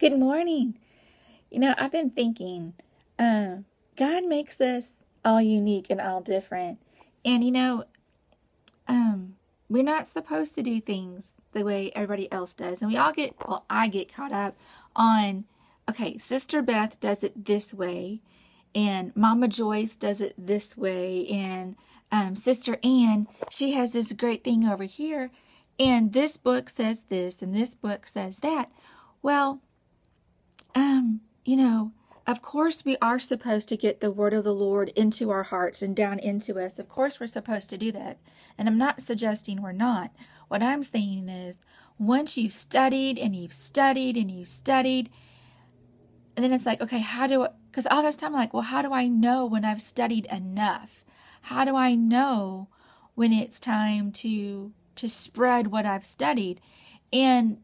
Good morning. You know, I've been thinking, uh, God makes us all unique and all different. And, you know, um, we're not supposed to do things the way everybody else does. And we all get, well, I get caught up on, okay, Sister Beth does it this way, and Mama Joyce does it this way, and um, Sister Anne, she has this great thing over here, and this book says this, and this book says that. Well, um, you know, of course we are supposed to get the word of the Lord into our hearts and down into us. Of course we're supposed to do that. And I'm not suggesting we're not. What I'm saying is once you've studied and you've studied and you've studied, and then it's like, okay, how do I, because all this time I'm like, well, how do I know when I've studied enough? How do I know when it's time to to spread what I've studied? And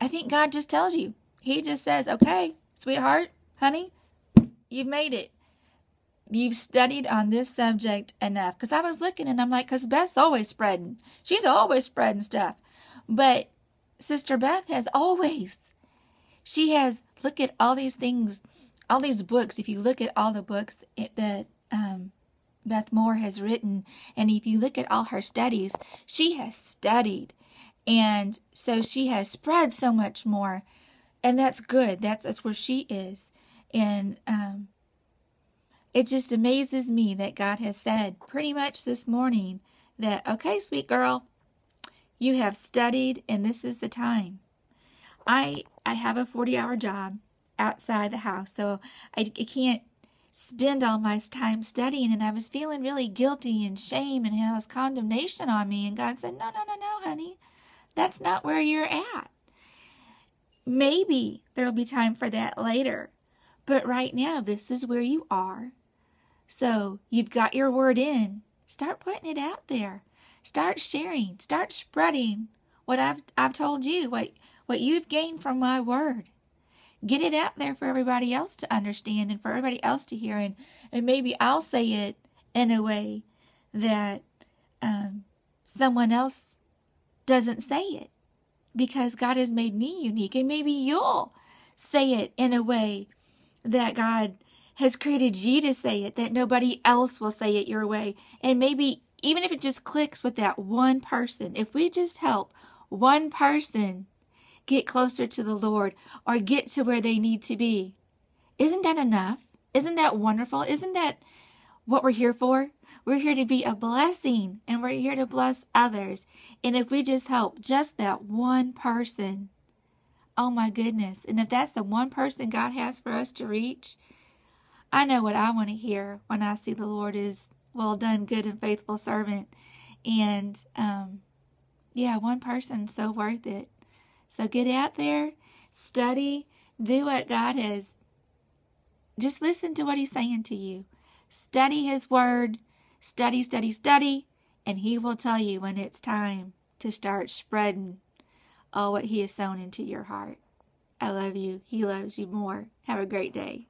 I think God just tells you, he just says, okay, sweetheart, honey, you've made it. You've studied on this subject enough. Because I was looking and I'm like, because Beth's always spreading. She's always spreading stuff. But Sister Beth has always. She has, look at all these things, all these books. If you look at all the books that um, Beth Moore has written, and if you look at all her studies, she has studied. And so she has spread so much more and that's good. That's that's where she is, and um, it just amazes me that God has said pretty much this morning that okay, sweet girl, you have studied, and this is the time. I I have a forty hour job outside the house, so I, I can't spend all my time studying and I was feeling really guilty and shame and has condemnation on me and God said, "No, no, no, no, honey. That's not where you're at. Maybe there'll be time for that later. But right now, this is where you are. So you've got your word in. Start putting it out there. Start sharing. Start spreading what I've I've told you, what what you've gained from my word. Get it out there for everybody else to understand and for everybody else to hear. And, and maybe I'll say it in a way that um, someone else doesn't say it because God has made me unique. And maybe you'll say it in a way that God has created you to say it, that nobody else will say it your way. And maybe even if it just clicks with that one person, if we just help one person get closer to the Lord or get to where they need to be, isn't that enough? Isn't that wonderful? Isn't that what we're here for? We're here to be a blessing and we're here to bless others. And if we just help just that one person, oh my goodness. And if that's the one person God has for us to reach, I know what I want to hear when I see the Lord is well done, good and faithful servant. And um, yeah, one person so worth it. So get out there, study, do what God has. Just listen to what He's saying to you. Study His Word Study, study, study, and He will tell you when it's time to start spreading all what He has sown into your heart. I love you. He loves you more. Have a great day.